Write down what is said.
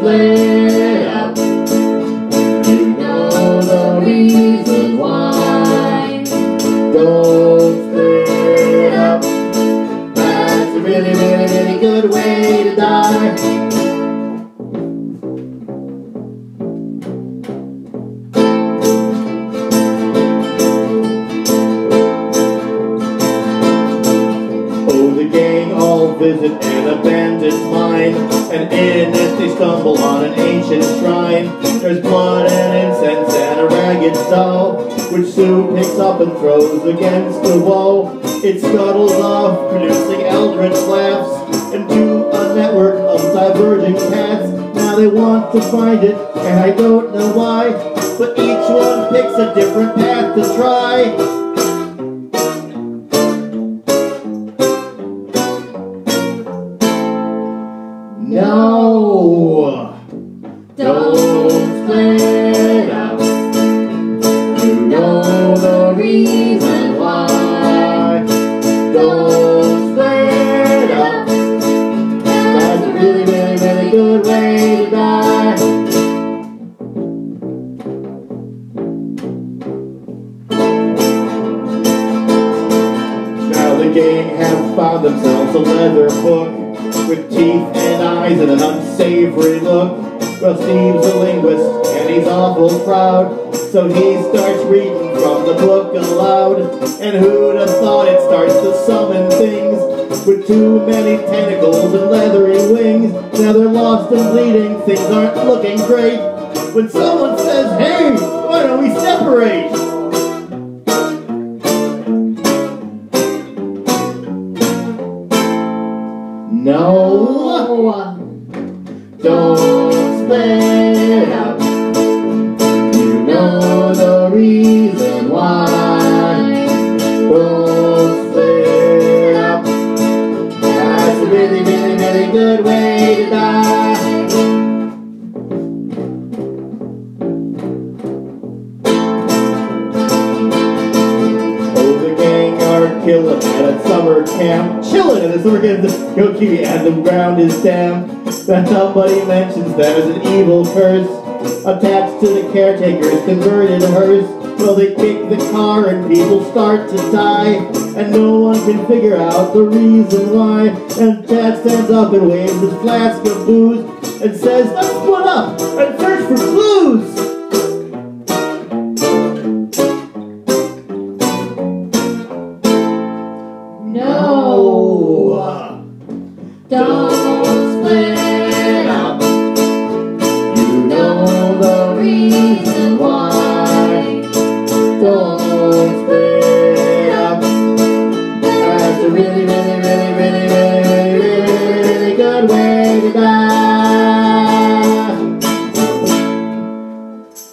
split up. You know the reason why. Up. That's a really, really, really good way to die. Oh, the gang all visit an abandoned mine, and in it they stumble on an ancient shrine. There's blood and incense and a ragged doll, which Sue picks up and throws against the wall. It scuttles off, producing eldritch laughs into a network of diverging paths. Now they want to find it, and I don't know why, but each one picks a different path to try. No! Don't split up. You know the reason why. Don't split up. That's a really, really, really good way to die. Now the gang have found themselves a leather book with teeth and eyes and an unsavory look. Well, Steve's a linguist and he's awful proud, so he starts reading from the book aloud. And who'd have thought it starts to summon things with too many tentacles and leathery wings? Now they're lost and bleeding, things aren't looking great. When someone says, "Hey, why don't we separate?" No. Don't split up. You know the reason why. Don't split up. That's a really, really, really good way gang killing at summer camp. Chilling at a summer camp. Go kiwi and the ground is damp. That somebody mentions there's an evil curse attached to the caretaker's converted hearse. Well, they kick the car and people start to die. And no one can figure out the reason why. And Dad stands up and waves his flask of booze and says, Let's split up and search for clues. No. Don't split up. You know the reason why. Don't split